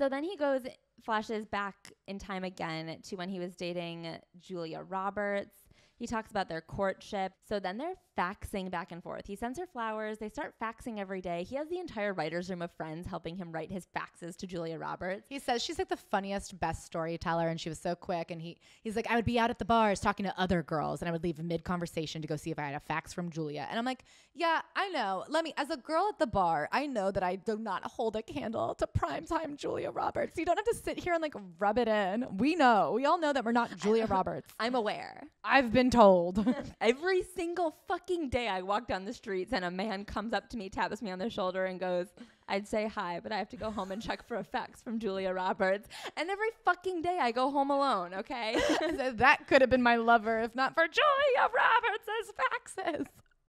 So then he goes, flashes back in time again to when he was dating Julia Roberts. He talks about their courtship. So then they're faxing back and forth. He sends her flowers. They start faxing every day. He has the entire writer's room of friends helping him write his faxes to Julia Roberts. He says she's like the funniest, best storyteller, and she was so quick. And he he's like, I would be out at the bars talking to other girls, and I would leave mid conversation to go see if I had a fax from Julia. And I'm like, Yeah, I know. Let me, as a girl at the bar, I know that I do not hold a candle to primetime Julia Roberts. You don't have to sit here and like rub it in. We know. We all know that we're not Julia Roberts. I'm aware. I've been told. Every single fucking day I walk down the streets and a man comes up to me, taps me on the shoulder, and goes, I'd say hi, but I have to go home and check for a fax from Julia Roberts. And every fucking day I go home alone, okay? Said, that could have been my lover if not for Julia Roberts' faxes.